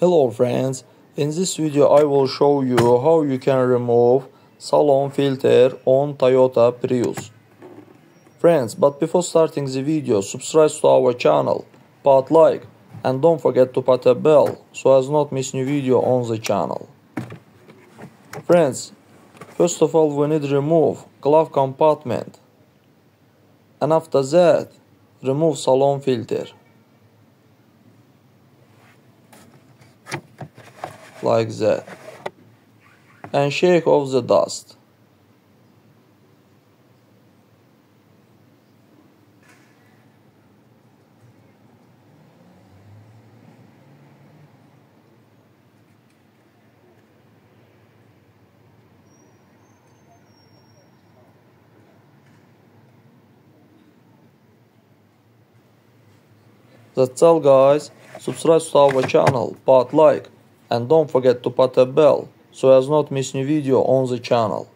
Hello friends, in this video I will show you how you can remove salon filter on Toyota Prius. Friends, but before starting the video, subscribe to our channel, put like and don't forget to put a bell so as not miss new video on the channel. Friends, first of all we need remove glove compartment and after that remove salon filter. Like that and shake off the dust. That's all guys, subscribe to our channel, put like and don't forget to put a bell so as not miss new video on the channel.